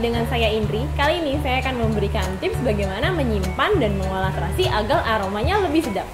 dengan saya Indri. Kali ini saya akan memberikan tips bagaimana menyimpan dan mengolah terasi agar aromanya lebih sedap.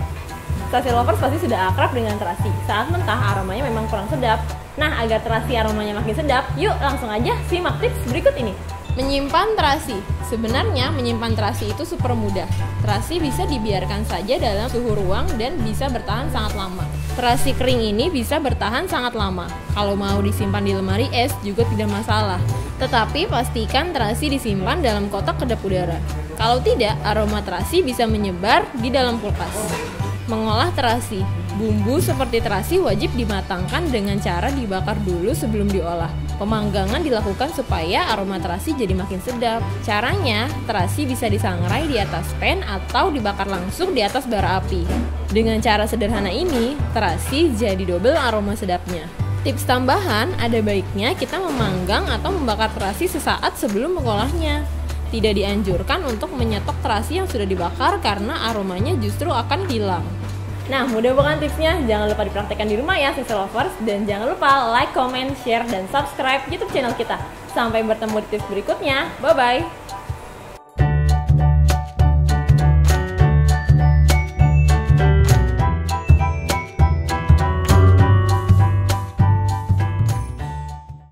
Terasi lovers pasti sudah akrab dengan terasi. Saat mentah aromanya memang kurang sedap. Nah, agar terasi aromanya makin sedap, yuk langsung aja simak tips berikut ini. Menyimpan terasi. Sebenarnya menyimpan terasi itu super mudah. Terasi bisa dibiarkan saja dalam suhu ruang dan bisa bertahan sangat lama. Terasi kering ini bisa bertahan sangat lama. Kalau mau disimpan di lemari es juga tidak masalah. Tetapi pastikan terasi disimpan dalam kotak kedap udara. Kalau tidak, aroma terasi bisa menyebar di dalam kulkas. Mengolah terasi. Bumbu seperti terasi wajib dimatangkan dengan cara dibakar dulu sebelum diolah. Pemanggangan dilakukan supaya aroma terasi jadi makin sedap. Caranya, terasi bisa disangrai di atas pan atau dibakar langsung di atas bara api. Dengan cara sederhana ini, terasi jadi double aroma sedapnya. Tips tambahan, ada baiknya kita memanggang atau membakar terasi sesaat sebelum mengolahnya. Tidak dianjurkan untuk menyetok terasi yang sudah dibakar karena aromanya justru akan hilang. Nah, mudah bukan tipsnya? Jangan lupa dipraktekkan di rumah ya, Sisi Lovers. Dan jangan lupa like, comment, share, dan subscribe YouTube channel kita. Sampai bertemu di tips berikutnya. Bye-bye!